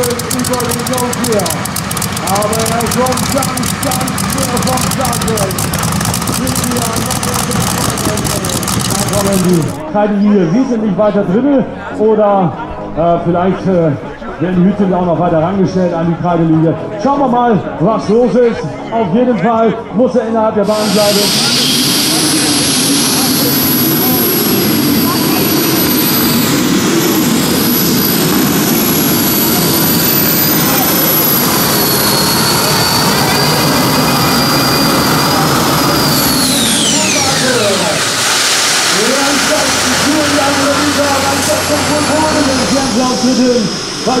Wechsel über den Joker. Aber er kommt ganz, ganz schwer vom Start Da kommen die Kreidelinie wesentlich weiter drin oder äh, vielleicht äh, werden die Hütte auch noch weiter rangestellt an die Kreidelinie. Schauen wir mal, was los ist. Auf jeden Fall muss er innerhalb der Bahn bleiben.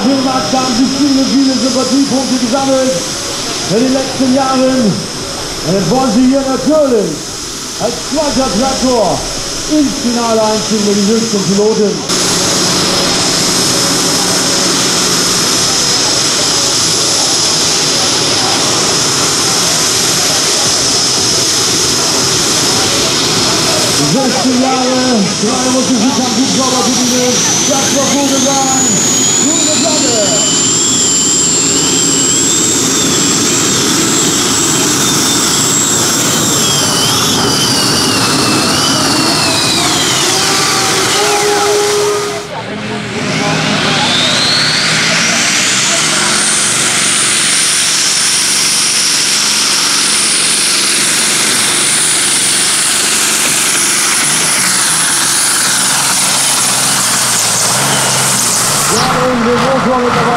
500 Bei Dänemark haben sich viele, viele Sympathiepunkte gesammelt in den letzten Jahren. Und jetzt wollen sie hier natürlich als zweiter Traktor ins Finale einziehen mit den jüngsten Piloten. Gerade muss ich die Kampf gut sauber bedienen. Das war gute Wahl. Gute Platte.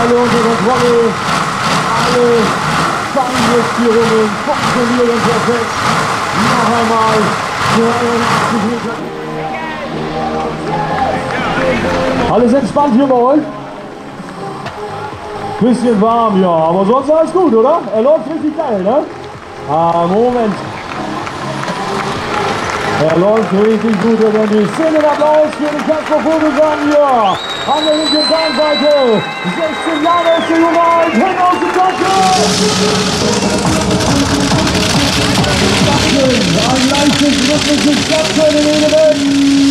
Mittlerweile unter Kontrolle. Alle Feinjustierungen funktionieren perfekt. Noch einmal 82 Meter. Alles entspannt hier bei euch? Bisschen warm, ja, aber sonst alles gut, oder? Er läuft richtig geil, ne? Ah, Moment. Er läuft richtig gut, wenn die Szenen Applaus für den Kasper Vogelsang hier an der linken Bahnseite. 16 Jahre ist der Junge alt, Hände aus der Tasche. Ein leichtes rhythmisches Stadtteil in den Welt.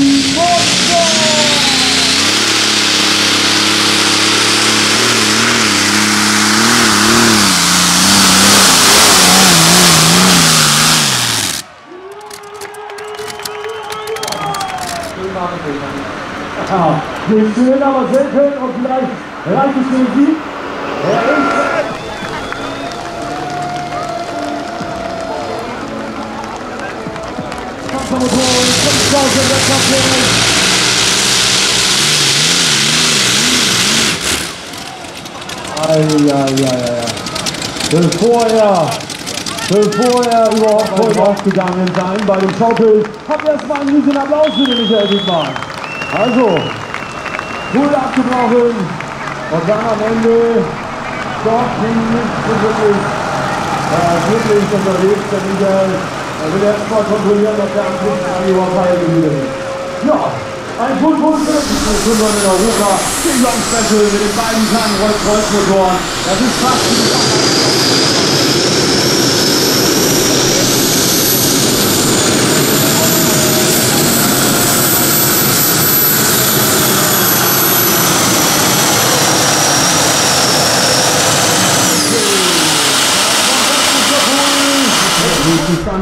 Ja, nicht schön, aber selten und vielleicht reicht es für den Sieg. Er ist Panzermotor, 5000 Wettkampf. Eieieiei. Bevor er, bevor er überhaupt heute aufgegangen sein bei dem Schaukel, habt ihr erstmal einen riesen Applaus für den Michael Diekmann. Also, cool abgebrochen und dann am Ende nicht so wirklich, äh, wirklich unterwegs, der Michael. Er will erst mal kontrollieren, ob der Antriebswagen überhaupt heil ist. Ja, ein Wunsch für Stunde in Europa. Den Long Special mit den beiden kleinen Rolls-Royce-Motoren. Das ist fast wie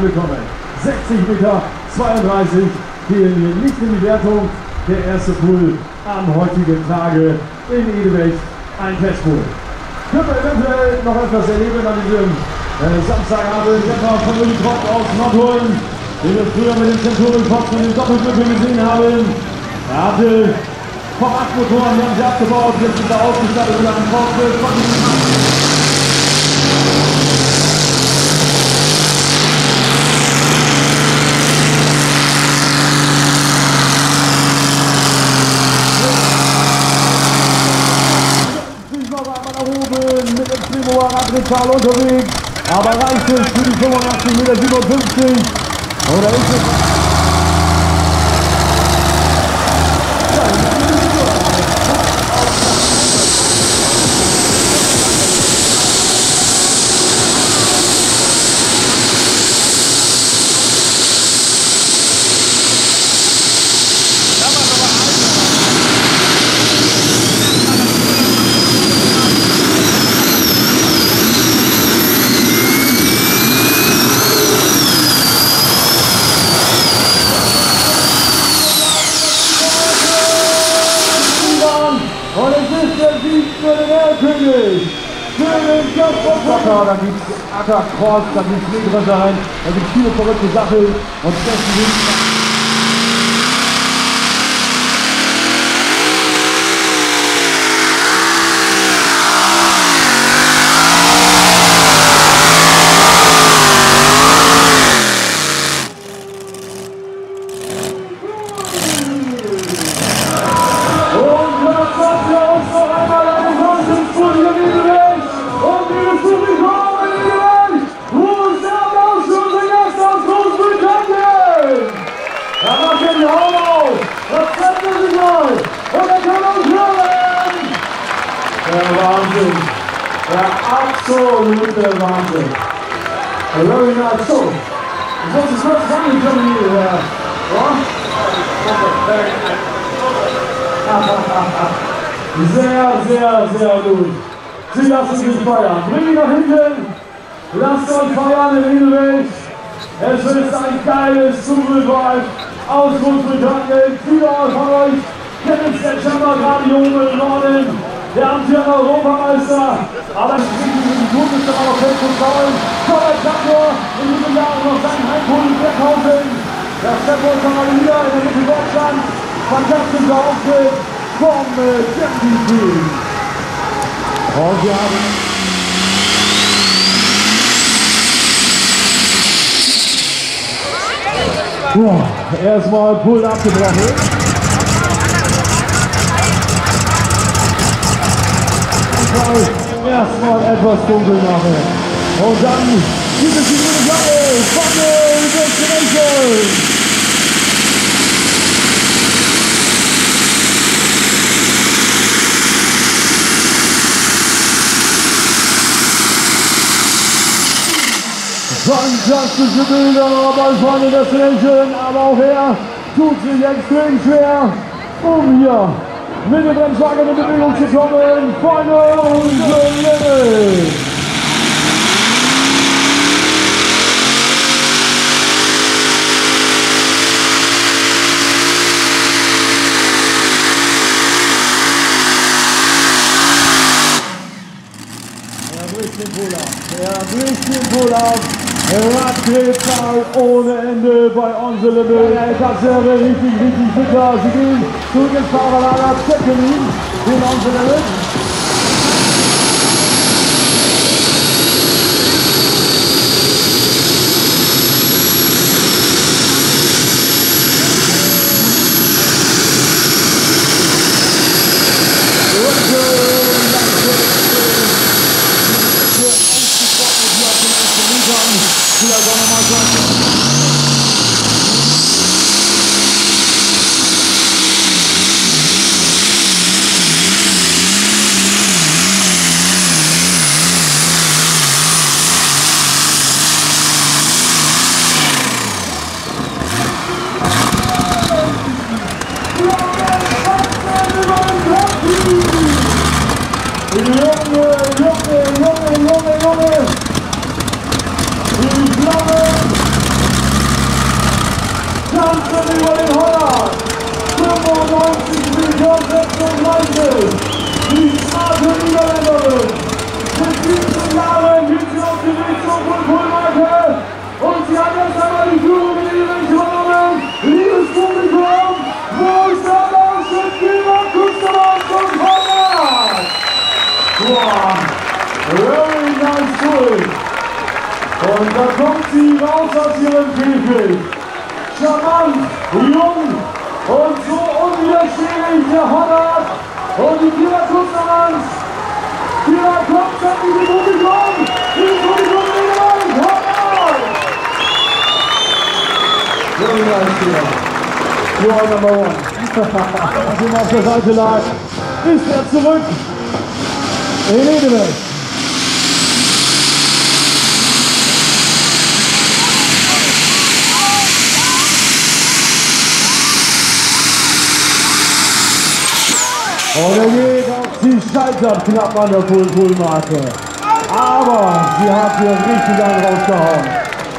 nicht angekommen. 60 Meter 32 gehen hier nicht in die Wertung. Der erste Pool am heutigen Tage in Edebecht, ein Testpool. Können wir eventuell noch etwas erleben an diesem äh, Samstagabend, etwa von Uli Kropp aus Nordholen, den wir früher mit dem Centurion Fox und dem Doppelglücke gesehen haben. Er hatte vom Motoren, die haben sie abgebaut, jetzt sind er ausgestattet mit einem Fortbild von Radrennzahl unterwegs, aber reicht es für die 85 Meter 57 oder ist es Acker Cross, dann gibt's Mähdressereien, dann gibt's viele verrückte Sachen und deswegen absolute Wahnsinn. A very nice song. What's his first one in Germany? Uh, sehr, sehr, sehr gut. Sie lassen sich feiern. Bring ihn nach hinten. Lasst euch feiern in Innenwelt. Es ist ein geiles Zugriff aus Großbritannien. Viele von euch der Chamber gerade im Norden der amtierende Europameister. Aber es ist ein gutes aber noch fest und faul. Toller Traktor in diesem Jahr noch seinen Heimpool in Berghausen. Der Steppo ist mal wieder in der Mitte Deutschlands. Fantastischer Auftritt vom Champions Team. Und wir haben Erstmal Pull abgebrochen. erstmal etwas dunkel machen. Und dann gibt es die grüne Flagge. Final Destination. Fantastische Bilder bei Final Destination, aber auch er tut sich extrem schwer, um hier mit dem Rennwagen in Bewegung zu kommen. Final Limit. Er bricht den Pull ab. Er bricht den Pull ab. Radkrebsal ohne Ende bei Onselebe. Das wäre richtig, richtig bitter. Sie gehen zurück ins Fahrerlager, checken ihn, den Onselebe. Vielleicht auch nochmal Junge, Junge, Junge, Junge, Junge! Tanzen über den Holland. 95 Millionen 96. Die smarte Niederländerin. Mit 17 Jahren geht sie auf die Richtung von Pulmarke. Und sie hat jetzt einmal die Führung in die Richtung übernommen. Liebes Publikum, wo ist der Applaus für Kima Kustermann von Holland? Wow, very nice doing. Und da kommt sie raus aus ihrem Käfig. Charmant, jung und so unwiderstehlich der Honor. Und die Kira Kustermanns. Kira kommt an die Publikum. Die Publikum in Honor. Very nice, Kira. You are number one. Als ihm auf der Seite lag, ist er zurück in Edenwald. Und er geht auf, sie scheitert knapp an der Pull-Pull-Marke. Aber sie hat hier richtig einen rausgehauen.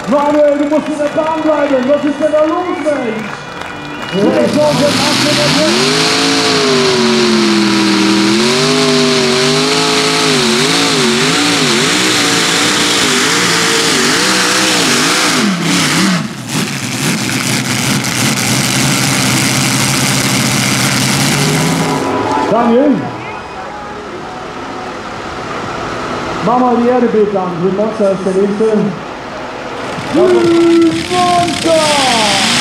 Manuel, du musst in der Bahn bleiben. Was ist denn da los, Mensch? Ja, Daniel. Mach mal die Erde bitte an. Grün Monster ist der nächste. Monster!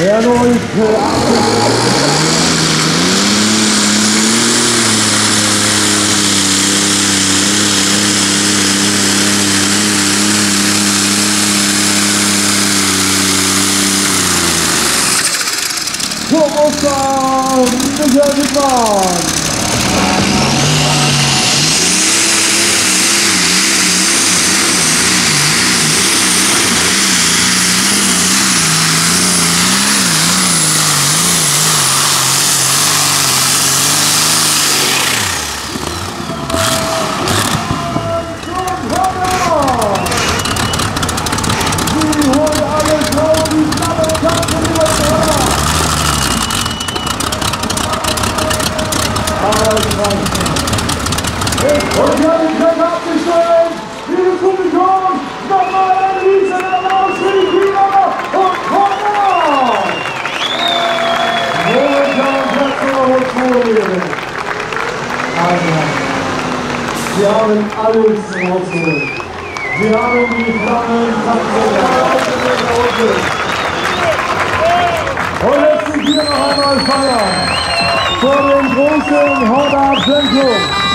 Der neueste Turboster Michael Wittmann. Sie holen alles raus, die Flamme tanzen über den Hörer. Und wir haben den Track abgestellt. Liebes Publikum, nochmal ein riesen Applaus für die Kieler und Konrad. Wohlkommen, Platz Nummer 2. Sie haben alles rausgeholt. Sie haben die Flammen Und jetzt sind wir noch einmal feiern vor dem großen Honda Zentrum.